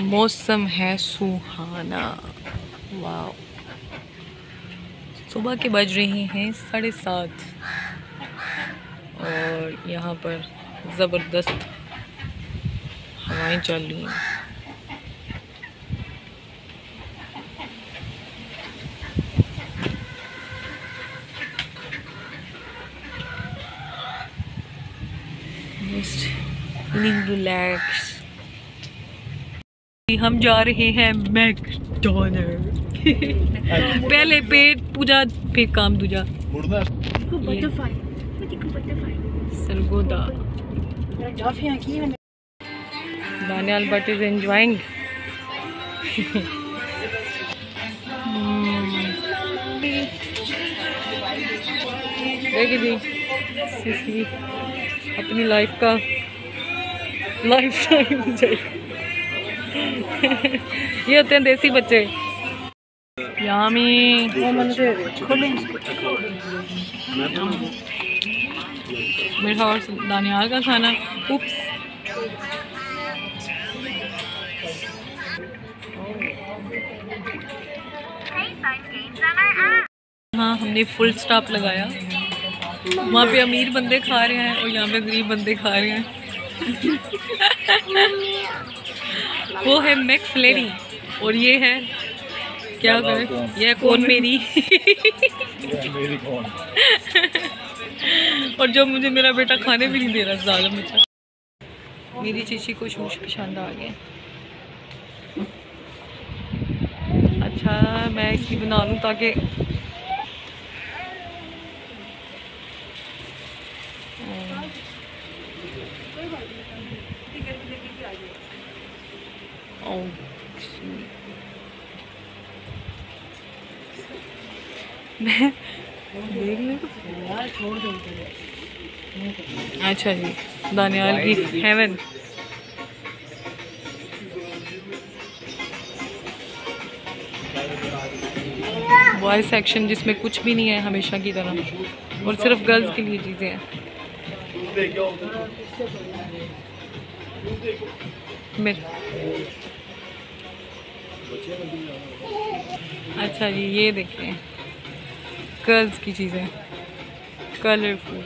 मौसम है सुहाना। वाह सुबह के बज रहे हैं साढ़े सात। और यहाँ पर ज़बरदस्त हवाएँ चल रही हैं। रिलैक्स हम जा रहे हैं मैकडोनल्ड पहले पेट पूजा फिर काम दूजा। Sargodha. Daniel but is enjoying. देखिए जी अपनी लाइफ का लाइफ टाइम ये होते हैं देसी बच्चे। यामी। मेरा और दानियाल का खाना। उप्स। हाँ हमने फुल स्टॉप लगाया। वहाँ पे अमीर बंदे खा रहे हैं और यहाँ पे गरीब बंदे खा रहे हैं। वो है मैक फ्लेरी और ये है क्या करें? ये कौन मेरी? मेरी कौन? और जो मुझे मेरा बेटा खाने भी नहीं दे रहा जालम बच्चा। मेरी चीची को शूश पसंद आ गया अच्छा मैं इसकी बना लूँ ताकि अच्छा जी, दानियाल की हेवन बॉयज़ सेक्शन जिसमें कुछ भी नहीं है, हमेशा की तरह। और सिर्फ़ गर्ल्स के लिए चीज़ें हैं। अच्छा जी ये देखें। कर्ल्स की चीज़ें। कलरफुल